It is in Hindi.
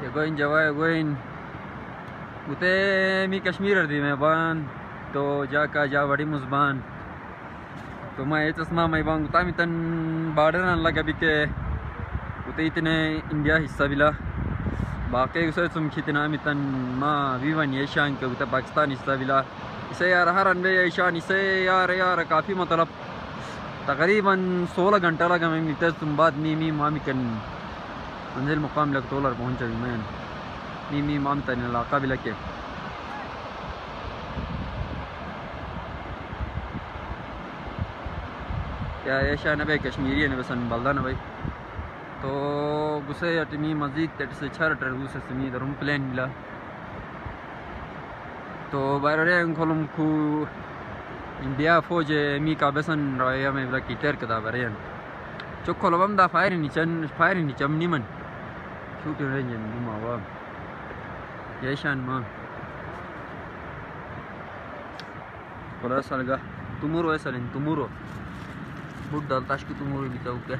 Java, you're going Ute mi Kashmir di me ban to ja ka ja wadi musban तो मैं ये चश्मा मैं बांग उता मितन बार्डर न लगा भी के उते इतने इंडिया हिस्सा बिला बाकी उसे तुम खितना मितन माँ विवन ये शान के उते पाकिस्तान हिस्सा बिला इसे यार हर अंडे ये शान इसे यार यार काफ़ी मतलब तकरीबन सोलह घंटा लगा मैं मिते तुम बाद नीमी मामी मंजिल मुकाम लग तोलर पहुँच मैं नीमी माम तन इलाका बिला के क्या ऐशा न भाई कश्मीरी ने बसन बल्दा न भाई तो गुस्से अटमी मस्जिद तट से छर टर गुस्से समी दरुम प्लेन मिला तो बारे खोलम खू इंडिया फौज मी का बसन रहा में बला कीटर कदा बारे चुक खोलम दा फायर नीचन फायर नीचम निमन Fluggerängen Nummer Yeshanma Kora salga Tumuro esalin Tumuro Bud dal tashku tumuro bitaw ke